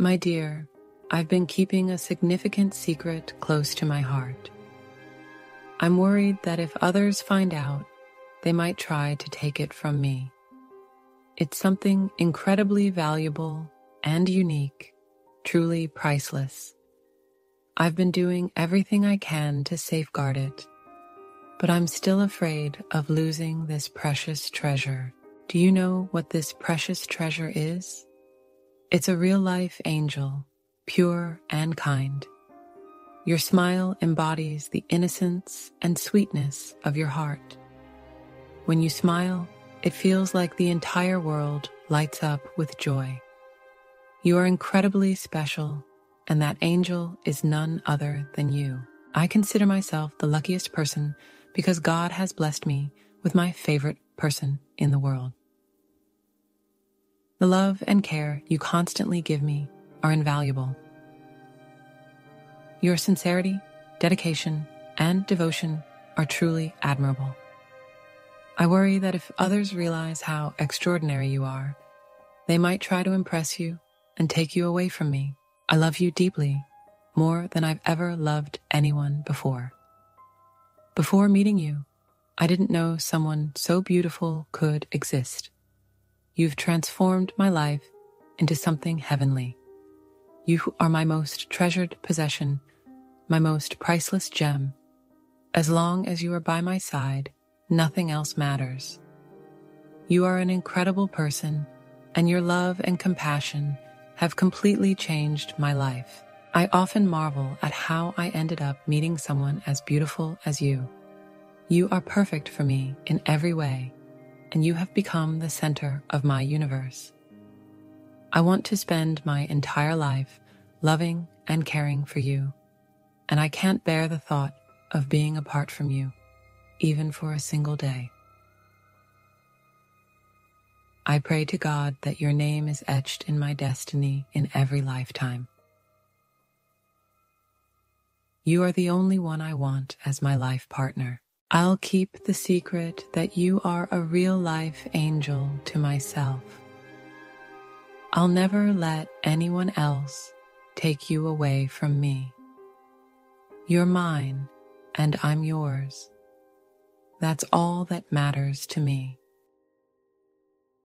My dear, I've been keeping a significant secret close to my heart. I'm worried that if others find out, they might try to take it from me. It's something incredibly valuable and unique, truly priceless. I've been doing everything I can to safeguard it, but I'm still afraid of losing this precious treasure. Do you know what this precious treasure is? It's a real life angel, pure and kind. Your smile embodies the innocence and sweetness of your heart. When you smile, it feels like the entire world lights up with joy. You are incredibly special, and that angel is none other than you. I consider myself the luckiest person because God has blessed me with my favorite person in the world. The love and care you constantly give me are invaluable. Your sincerity, dedication, and devotion are truly admirable. I worry that if others realize how extraordinary you are, they might try to impress you and take you away from me. I love you deeply, more than I've ever loved anyone before. Before meeting you, I didn't know someone so beautiful could exist. You've transformed my life into something heavenly. You are my most treasured possession, my most priceless gem. As long as you are by my side, nothing else matters. You are an incredible person, and your love and compassion have completely changed my life. I often marvel at how I ended up meeting someone as beautiful as you. You are perfect for me in every way, and you have become the center of my universe. I want to spend my entire life loving and caring for you, and I can't bear the thought of being apart from you even for a single day. I pray to God that your name is etched in my destiny in every lifetime. You are the only one I want as my life partner. I'll keep the secret that you are a real life angel to myself. I'll never let anyone else take you away from me. You're mine and I'm yours. That's all that matters to me.